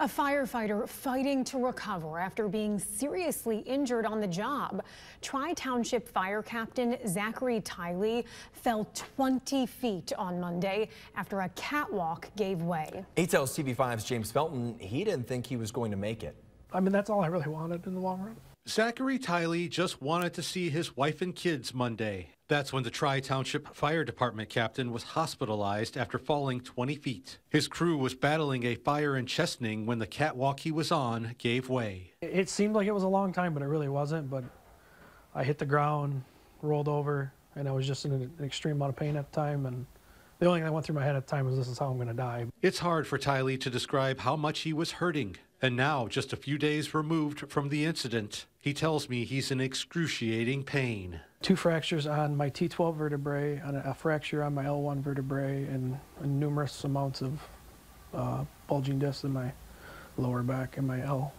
A firefighter fighting to recover after being seriously injured on the job. Tri Township Fire Captain Zachary Tiley fell 20 feet on Monday after a catwalk gave way. ATEL's TV5's James Felton, he didn't think he was going to make it. I mean, that's all I really wanted in the long run. Zachary Tiley just wanted to see his wife and kids Monday. That's when the Tri Township Fire Department captain was hospitalized after falling 20 feet. His crew was battling a fire in Chesaning when the catwalk he was on gave way. It seemed like it was a long time, but it really wasn't. But I hit the ground, rolled over, and I was just in an extreme amount of pain at the time. And the only thing that went through my head at the time was this is how I'm going to die. It's hard for Tiley to describe how much he was hurting. And now, just a few days removed from the incident, he tells me he's in excruciating pain. Two fractures on my T12 vertebrae, and a fracture on my L1 vertebrae, and, and numerous amounts of uh, bulging discs in my lower back and my L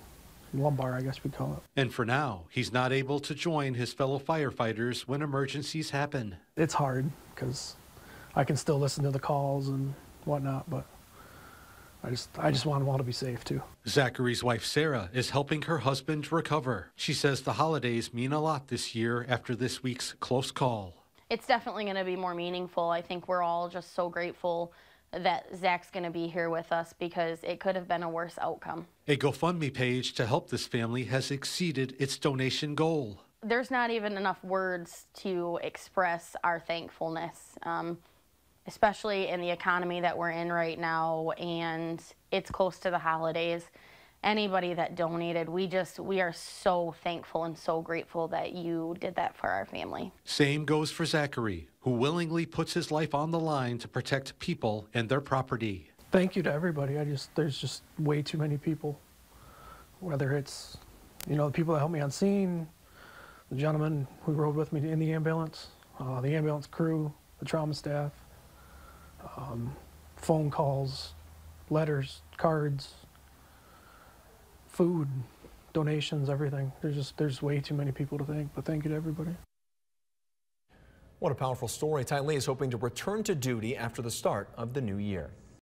lumbar, I guess we call it. And for now, he's not able to join his fellow firefighters when emergencies happen. It's hard because I can still listen to the calls and whatnot, but I just I just want them all to be safe too. Zachary's wife Sarah is helping her husband recover. She says the holidays mean a lot this year after this week's close call. It's definitely going to be more meaningful. I think we're all just so grateful that Zach's going to be here with us because it could have been a worse outcome. A GoFundMe page to help this family has exceeded its donation goal. There's not even enough words to express our thankfulness. Um, especially in the economy that we're in right now and it's close to the holidays. Anybody that donated we just we are so thankful and so grateful that you did that for our family. Same goes for zachary who willingly puts his life on the line to protect people and their property. Thank you to everybody. I just there's just way too many people. Whether it's you know the people that helped me on scene the gentleman who rode with me in the ambulance uh, the ambulance crew the trauma staff um, phone calls, letters, cards, food, donations, everything. There's just there's way too many people to thank, but thank you to everybody. What a powerful story. Tiley is hoping to return to duty after the start of the new year.